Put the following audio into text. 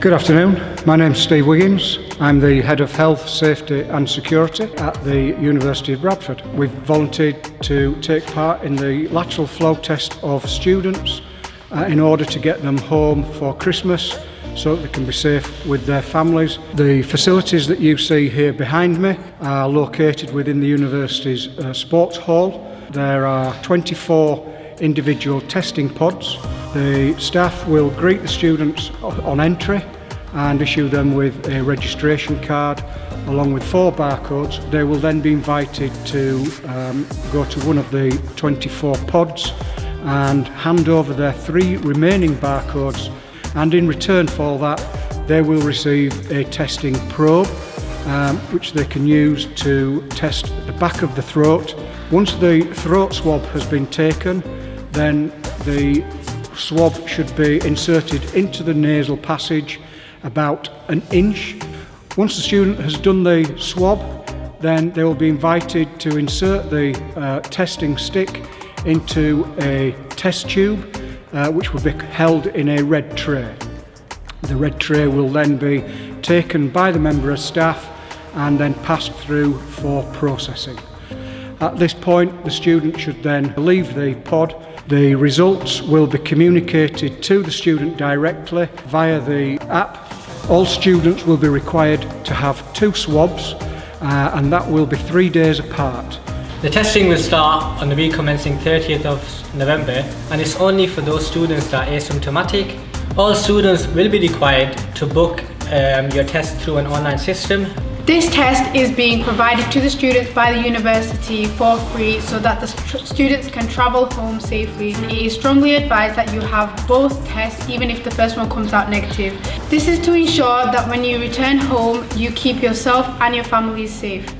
Good afternoon. My name's Steve Wiggins. I'm the Head of Health, Safety and Security at the University of Bradford. We've volunteered to take part in the lateral flow test of students uh, in order to get them home for Christmas so they can be safe with their families. The facilities that you see here behind me are located within the university's uh, sports hall. There are 24 individual testing pods the staff will greet the students on entry and issue them with a registration card along with four barcodes. They will then be invited to um, go to one of the 24 pods and hand over their three remaining barcodes and in return for that they will receive a testing probe um, which they can use to test the back of the throat. Once the throat swab has been taken then the swab should be inserted into the nasal passage about an inch. Once the student has done the swab, then they will be invited to insert the uh, testing stick into a test tube, uh, which will be held in a red tray. The red tray will then be taken by the member of staff and then passed through for processing. At this point, the student should then leave the pod the results will be communicated to the student directly via the app. All students will be required to have two swabs uh, and that will be three days apart. The testing will start on the week commencing 30th of November and it's only for those students that are asymptomatic. All students will be required to book um, your test through an online system this test is being provided to the students by the university for free so that the students can travel home safely. It is strongly advised that you have both tests even if the first one comes out negative. This is to ensure that when you return home you keep yourself and your family safe.